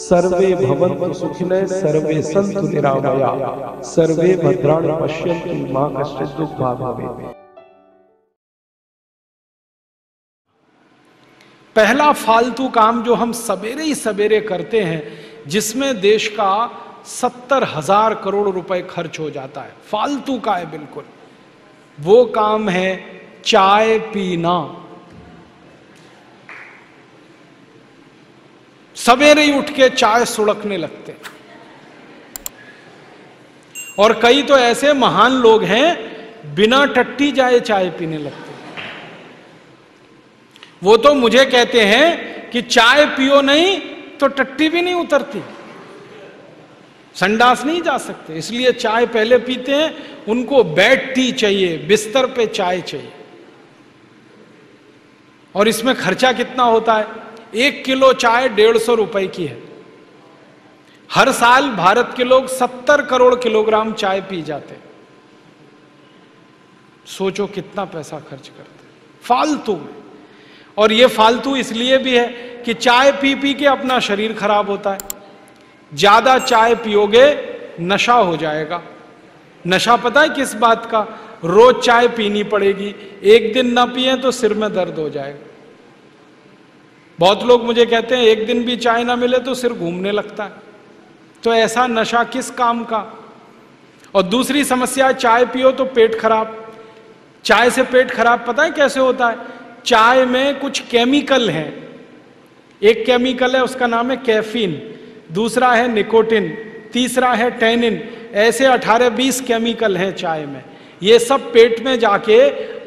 सर्वे भवन्तु सुखिनः सर्वे सन्तु निरामया। सर्वे भद्राणि पश्यन्तु माँ कश्चित् दुःखभाग् भवेत्। पहला फालतू काम जो हम सवेरे ही सवेरे करते हैं जिसमें देश का सत्तर हज़ार करोड़ रुपए खर्च हो जाता है। फालतू का है बिल्कुल। वो काम है चाय पीना। सवेरे ही उठ के चाय सुड़कने लगते। और कई तो ऐसे महान लोग हैं, बिना टट्टी जाए चाय पीने लगते। वो तो मुझे कहते हैं कि चाय पियो नहीं तो टट्टी भी नहीं उतरती। संडास नहीं जा सकते, इसलिए चाय पहले पीते हैं, उनको बेड टी चाहिए, बिस्तर पे चाय चाहिए। और इसमें खर्चा कितना होता है? एक किलो चाय डेढ़ सौ रुपए की है। हर साल भारत के लोग सत्तर करोड़ किलोग्राम चाय पी जाते सोचो कितना पैसा खर्च करते फालतू में। और ये फालतू इसलिए भी है कि चाय पी पी के अपना शरीर खराब होता है। ज़्यादा चाय पियोगे, नशा हो जाएगा। नशा पता है किस बात का? रोज चाय पीनी पड़ेगी। एक दिन ना पिए तो सिर में दर्द हो जाएगा। बहुत लोग मुझे कहते हैं, एक दिन भी चाय ना मिले तो सिर घूमने लगता है। तो ऐसा नशा किस काम का? और दूसरी समस्या, चाय पियो तो पेट खराब। चाय से पेट खराब पता है कैसे होता है? चाय में कुछ केमिकल है। एक केमिकल है, उसका नाम है कैफीन। दूसरा है निकोटिन। तीसरा है टेनिन। ऐसे 18-20 केमिकल हैं चाय में। ये सब पेट में जाके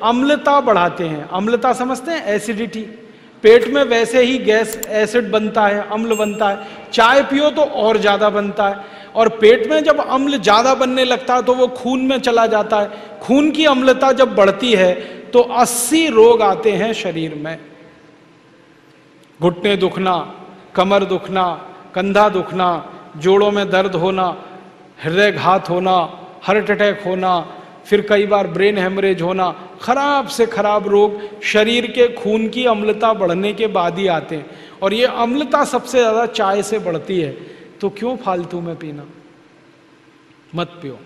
अम्लता बढ़ाते हैं। अम्लता समझते हैं? एसिडिटी। पेट में वैसे ही गैस एसिड बनता है, अम्ल बनता है। चाय पियो तो और ज़्यादा बनता है। और पेट में जब अम्ल ज़्यादा बनने लगता है तो वो खून में चला जाता है। खून की अम्लता जब बढ़ती है तो 80 रोग आते हैं शरीर में। घुटने दुखना, कमर दुखना, कंधा दुखना, जोड़ों में दर्द होना हृदय घात होना, हार्ट अटैक होना फिर कई बार ब्रेन हेमरेज होना, खराब से खराब रोग, शरीर के खून की अम्लता बढ़ने के बाद ही आते हैं। और ये अम्लता सबसे ज़्यादा चाय से बढ़ती है। तो क्यों फालतू में पीना? मत पियो।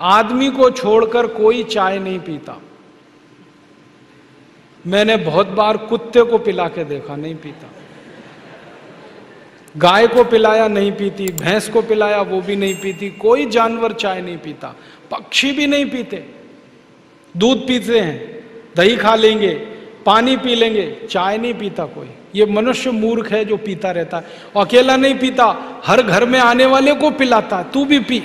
आदमी को छोड़कर कोई चाय नहीं पीता। मैंने बहुत बार कुत्ते को पिला के देखा, नहीं पीता। गाय को पिलाया, नहीं पीती, भैंस को पिलाया, वो भी नहीं पीती, कोई जानवर चाय नहीं पीता, पक्षी भी नहीं पीते, दूध पीते हैं, दही खा लेंगे, पानी पी लेंगे, चाय नहीं पीता कोई। ये मनुष्य मूर्ख है जो पीता रहता है अकेला नहीं पीता, हर घर में आने वाले को पिलाता है, तू भी पी।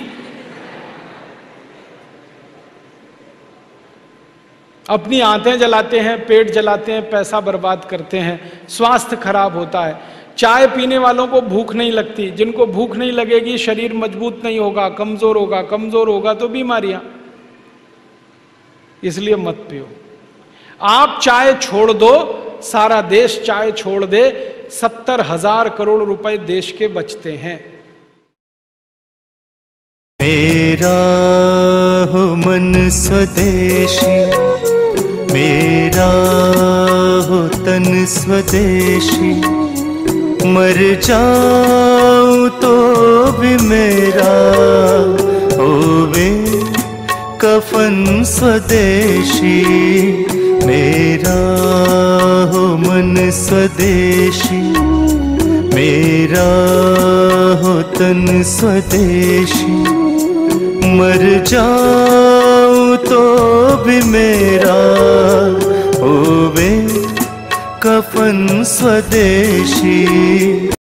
अपनी आंतें जलाते हैं, पेट जलाते हैं, पैसा बर्बाद करते हैं, स्वास्थ्य खराब होता है चाय पीने वालों को भूख नहीं लगती। जिनको भूख नहीं लगेगी, शरीर मज़बूत नहीं होगा, कमज़ोर होगा कमज़ोर होगा तो बीमारियाँ। इसलिए मत पियो। आप चाय छोड़ दो, सारा देश चाय छोड़ दे, सत्तर हज़ार करोड़ रुपए देश के बचते हैं। मेरा हो मन स्वदेशी, मेरा हो तन स्वदेशी। मर जाऊँ तो भी मेरा होवे कफन स्वदेशी, मेरा हो मन स्वदेशी, मेरा हो तन स्वदेशी। मर जाऊँ तो भी मेरा स्वदेशी